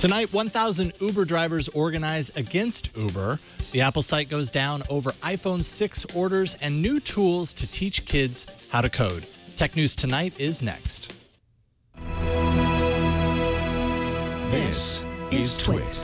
Tonight, 1,000 Uber drivers organize against Uber. The Apple site goes down over iPhone 6 orders and new tools to teach kids how to code. Tech News Tonight is next. This is TWiT.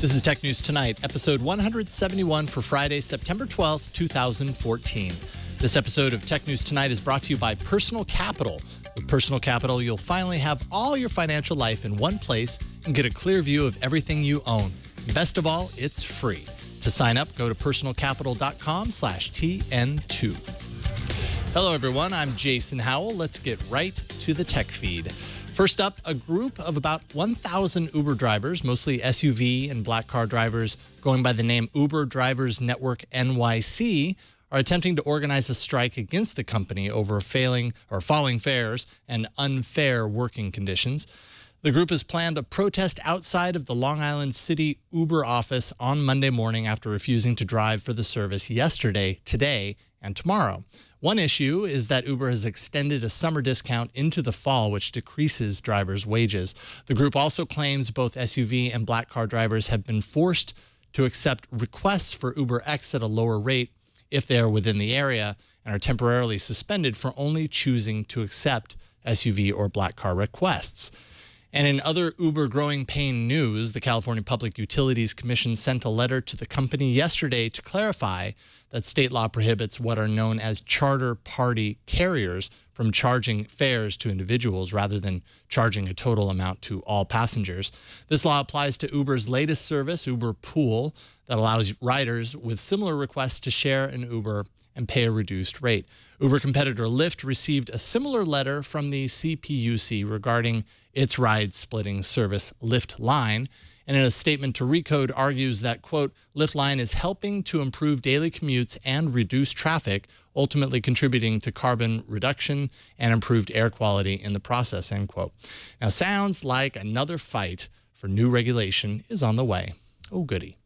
This is Tech News Tonight, episode 171 for Friday, September 12th, 2014. This episode of Tech News Tonight is brought to you by Personal Capital. With Personal Capital, you'll finally have all your financial life in one place and get a clear view of everything you own. Best of all, it's free. To sign up, go to personalcapital.com slash TN2. Hello, everyone. I'm Jason Howell. Let's get right to the tech feed. First up, a group of about 1,000 Uber drivers, mostly SUV and black car drivers, going by the name Uber Drivers Network NYC, are attempting to organize a strike against the company over failing or falling fares and unfair working conditions. The group has planned a protest outside of the Long Island City Uber office on Monday morning after refusing to drive for the service yesterday, today, and tomorrow. One issue is that Uber has extended a summer discount into the fall, which decreases drivers' wages. The group also claims both SUV and black car drivers have been forced to accept requests for Uber X at a lower rate if they are within the area and are temporarily suspended for only choosing to accept SUV or black car requests. And in other Uber growing pain news, the California Public Utilities Commission sent a letter to the company yesterday to clarify that state law prohibits what are known as charter party carriers from charging fares to individuals rather than charging a total amount to all passengers. This law applies to Uber's latest service, Uber Pool, that allows riders with similar requests to share an Uber and pay a reduced rate. Uber competitor Lyft received a similar letter from the CPUC regarding its ride splitting service Lyft Line. And in a statement to Recode, argues that, quote, Lyft Line is helping to improve daily commutes and reduce traffic, ultimately contributing to carbon reduction and improved air quality in the process, end quote. Now, sounds like another fight for new regulation is on the way. Oh, goody.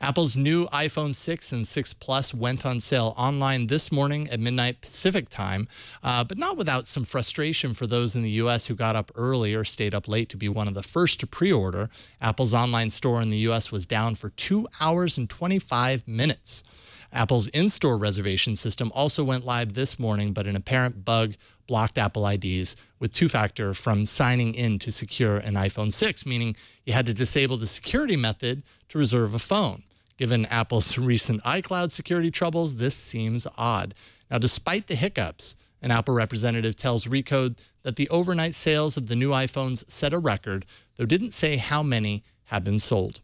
Apple's new iPhone 6 and 6 Plus went on sale online this morning at midnight Pacific time, uh, but not without some frustration for those in the U.S. who got up early or stayed up late to be one of the first to pre order. Apple's online store in the U.S. was down for two hours and 25 minutes. Apple's in store reservation system also went live this morning, but an apparent bug blocked Apple IDs with two factor from signing in to secure an iPhone 6, meaning you had to disable the security method to reserve a phone. Given Apple's recent iCloud security troubles, this seems odd. Now, despite the hiccups, an Apple representative tells Recode that the overnight sales of the new iPhones set a record, though didn't say how many have been sold.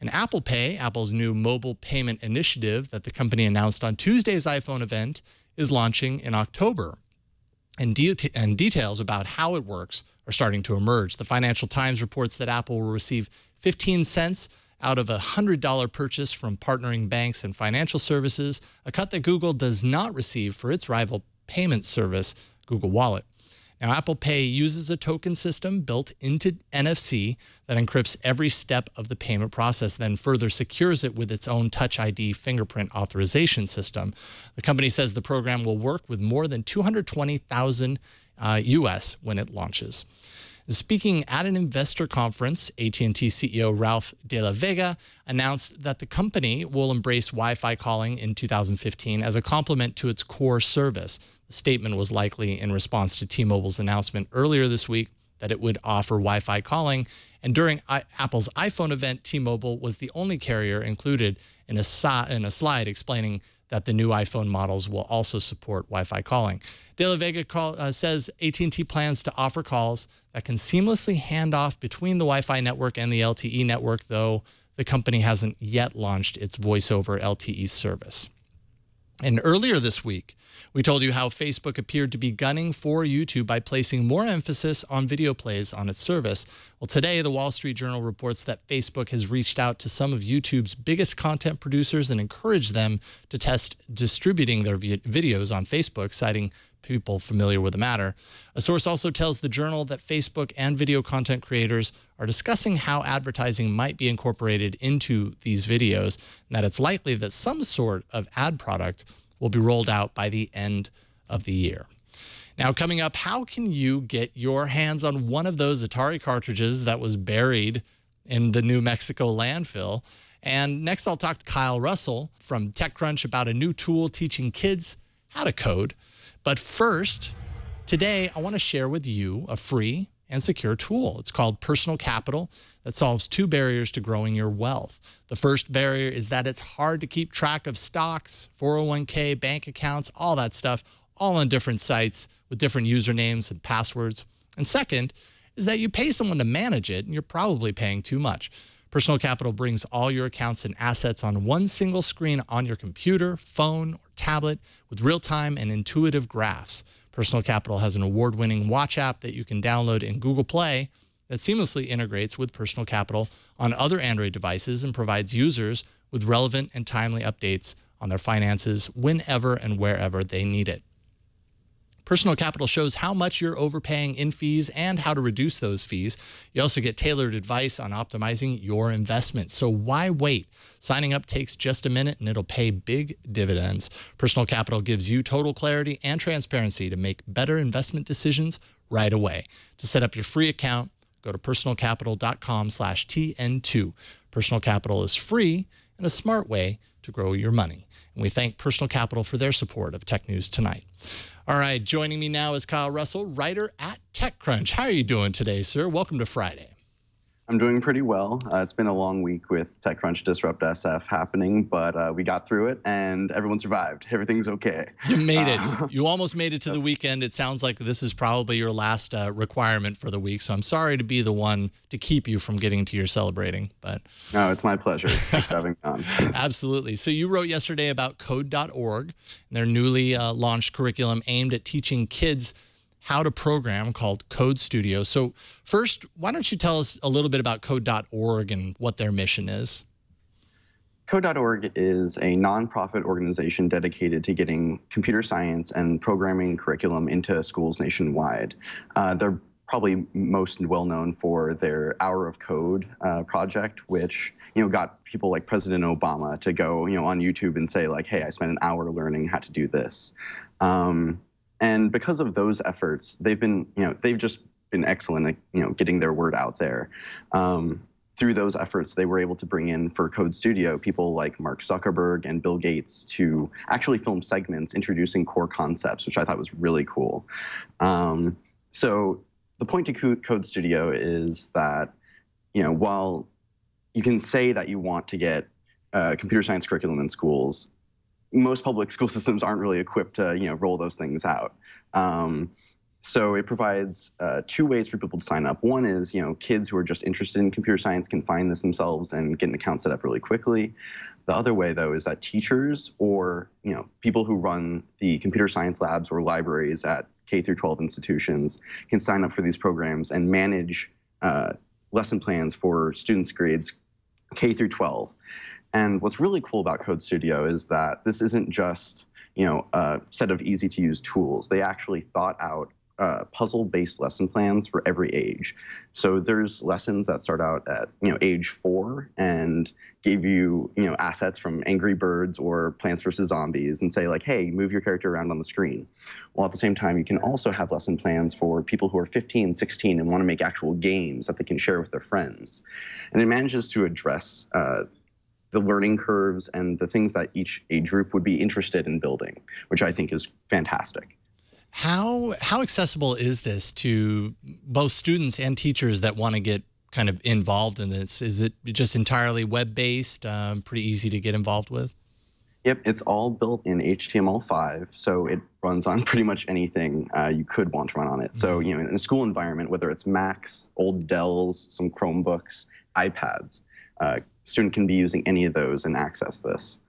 And Apple Pay, Apple's new mobile payment initiative that the company announced on Tuesday's iPhone event, is launching in October. And, de and, details about how it works are starting to emerge. The Financial Times reports that Apple will receive 15 cents out of a $100 purchase from partnering banks and financial services, a cut that Google does not receive for its rival payment service, Google Wallet. Now, Apple Pay uses a token system built into NFC that encrypts every step of the payment process, then further secures it with its own Touch ID fingerprint authorization system. The company says the program will work with more than 220,000 uh, US when it launches. Speaking at an investor conference, AT&T CEO Ralph De La Vega announced that the company will embrace Wi-Fi calling in 2015 as a complement to its core service. The statement was likely in response to T-Mobile's announcement earlier this week that it would offer Wi-Fi calling. And during I Apple's iPhone event, T-Mobile was the only carrier included in a, in a slide explaining that the new iPhone models will also support Wi-Fi calling. De La Vega call, uh, says AT&T plans to offer calls that can seamlessly hand off between the Wi-Fi network and the LTE network, though the company hasn't yet launched its voice over LTE service. And earlier this week, we told you how Facebook appeared to be gunning for YouTube by placing more emphasis on video plays on its service. Well, today, the Wall Street Journal reports that Facebook has reached out to some of YouTube's biggest content producers and encouraged them to test distributing their videos on Facebook, citing people familiar with the matter. A source also tells the journal that Facebook and video content creators are discussing how advertising might be incorporated into these videos, and that it's likely that some sort of ad product will be rolled out by the end of the year. Now, coming up, how can you get your hands on one of those Atari cartridges that was buried in the New Mexico landfill? And next, I'll talk to Kyle Russell from TechCrunch about a new tool teaching kids how to code. But first, today, I want to share with you a free and secure tool. It's called Personal Capital that solves two barriers to growing your wealth. The first barrier is that it's hard to keep track of stocks, 401k, bank accounts, all that stuff all on different sites with different usernames and passwords. And second is that you pay someone to manage it and you're probably paying too much. Personal Capital brings all your accounts and assets on one single screen on your computer, phone, tablet with real-time and intuitive graphs. Personal Capital has an award-winning watch app that you can download in Google Play that seamlessly integrates with Personal Capital on other Android devices and provides users with relevant and timely updates on their finances whenever and wherever they need it. Personal Capital shows how much you're overpaying in fees and how to reduce those fees. You also get tailored advice on optimizing your investment. So why wait? Signing up takes just a minute and it'll pay big dividends. Personal Capital gives you total clarity and transparency to make better investment decisions right away. To set up your free account, go to personalcapital.com slash TN2. Personal Capital is free and a smart way to grow your money. And we thank Personal Capital for their support of Tech News Tonight. All right, joining me now is Kyle Russell, writer at TechCrunch. How are you doing today, sir? Welcome to Friday. I'm doing pretty well. Uh, it's been a long week with TechCrunch Disrupt SF happening, but uh, we got through it and everyone survived. Everything's okay. You made it. Uh, you almost made it to the weekend. It sounds like this is probably your last uh, requirement for the week. So I'm sorry to be the one to keep you from getting to your celebrating. But no, it's my pleasure. Thanks for having me on. Absolutely. So you wrote yesterday about Code.org, and their newly uh, launched curriculum aimed at teaching kids how to program called Code Studio. So first, why don't you tell us a little bit about Code.org and what their mission is? Code.org is a nonprofit organization dedicated to getting computer science and programming curriculum into schools nationwide. Uh, they're probably most well known for their Hour of Code uh, project, which you know got people like President Obama to go you know on YouTube and say like, "Hey, I spent an hour learning how to do this." Um, and because of those efforts, they've been, you know, they've just been excellent at, you know, getting their word out there. Um, through those efforts, they were able to bring in for Code Studio people like Mark Zuckerberg and Bill Gates to actually film segments introducing core concepts, which I thought was really cool. Um, so the point to Code Studio is that, you know, while you can say that you want to get uh, computer science curriculum in schools, most public school systems aren't really equipped to you know roll those things out. Um, so it provides uh, two ways for people to sign up. One is you know kids who are just interested in computer science can find this themselves and get an account set up really quickly. The other way though is that teachers or you know people who run the computer science labs or libraries at K through 12 institutions can sign up for these programs and manage uh, lesson plans for students grades K through 12. And what's really cool about Code Studio is that this isn't just you know a set of easy to use tools. They actually thought out uh, puzzle-based lesson plans for every age. So there's lessons that start out at you know age four and give you you know assets from Angry Birds or Plants vs Zombies and say like, hey, move your character around on the screen. While at the same time, you can also have lesson plans for people who are 15, 16, and want to make actual games that they can share with their friends. And it manages to address uh, the learning curves and the things that each age group would be interested in building, which I think is fantastic. How how accessible is this to both students and teachers that want to get kind of involved in this? Is it just entirely web based, um, pretty easy to get involved with? Yep, it's all built in HTML5, so it runs on pretty much anything uh, you could want to run on it. So, mm-hmm. you know, in a school environment, whether it's Macs, old Dells, some Chromebooks, iPads, uh, student can be using any of those and access this.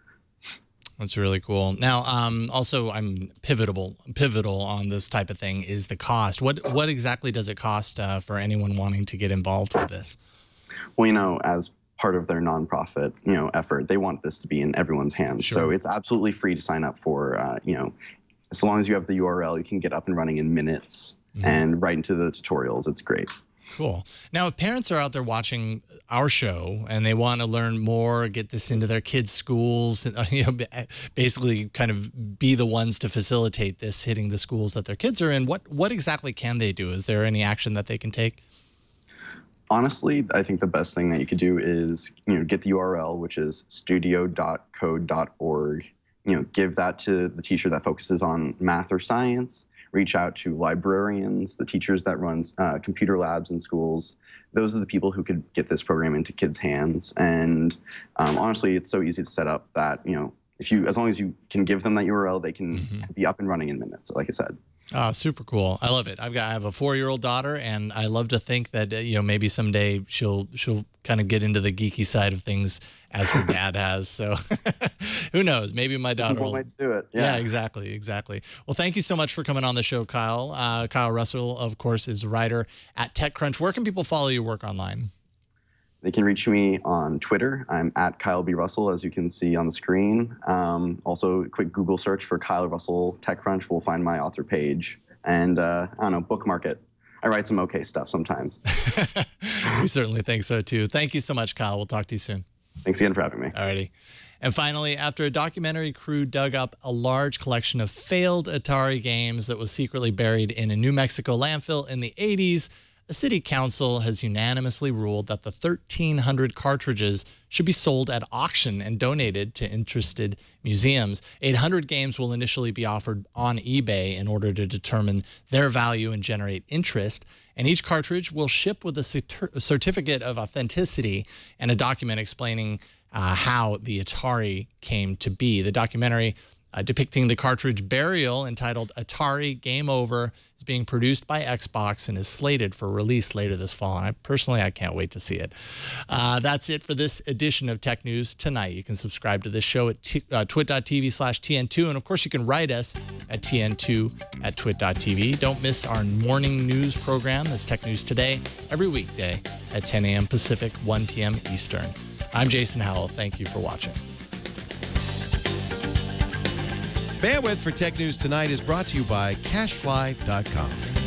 That's really cool. Now, um, also, I'm pivotal pivotal on this type of thing is the cost. What what exactly does it cost uh, for anyone wanting to get involved with this? Well, you know, as part of their nonprofit, you know, effort, they want this to be in everyone's hands. Sure. So it's absolutely free to sign up for. Uh, you know, as long as you have the URL, you can get up and running in minutes mm -hmm. and right into the tutorials. It's great. Cool. Now, if parents are out there watching our show and they want to learn more, get this into their kids' schools, you know, basically kind of be the ones to facilitate this hitting the schools that their kids are in, what what exactly can they do? Is there any action that they can take? Honestly, I think the best thing that you could do is you know get the URL, which is studio.code.org. You know, give that to the teacher that focuses on math or science reach out to librarians, the teachers that run uh, computer labs in schools. Those are the people who could get this program into kids' hands. And um, honestly, it's so easy to set up that, you know, if you, as long as you can give them that URL, they can mm-hmm. be up and running in minutes, like I said. Oh, super cool! I love it. I've got I have a four year old daughter, and I love to think that uh, you know maybe someday she'll she'll kind of get into the geeky side of things as her dad has. So who knows? Maybe my daughter will do it. Yeah. yeah. exactly, exactly. Well, thank you so much for coming on the show, Kyle. Uh, Kyle Russell, of course, is a writer at TechCrunch. Where can people follow your work online? They can reach me on Twitter. I'm at Kyle B. Russell, as you can see on the screen. Um, also, a quick Google search for Kyle Russell TechCrunch will find my author page. And uh, I don't know, bookmark it. I write some okay stuff sometimes. we certainly think so too. Thank you so much, Kyle. We'll talk to you soon. Thanks again for having me. All righty. And finally, after a documentary crew dug up a large collection of failed Atari games that was secretly buried in a New Mexico landfill in the 80s, the city council has unanimously ruled that the 1,300 cartridges should be sold at auction and donated to interested museums. 800 games will initially be offered on eBay in order to determine their value and generate interest. And each cartridge will ship with a certificate of authenticity and a document explaining uh, how the Atari came to be. The documentary uh, depicting the cartridge burial entitled Atari Game Over is being produced by Xbox and is slated for release later this fall. And I personally, I can't wait to see it. Uh, that's it for this edition of Tech News Tonight. You can subscribe to this show at uh, twit.tv slash TN2. And of course, you can write us at TN2 at twit.tv. Don't miss our morning news program. That's Tech News Today every weekday at 10 a.m. Pacific, 1 p.m. Eastern. I'm Jason Howell. Thank you for watching. Bandwidth for Tech News Tonight is brought to you by CacheFly.com.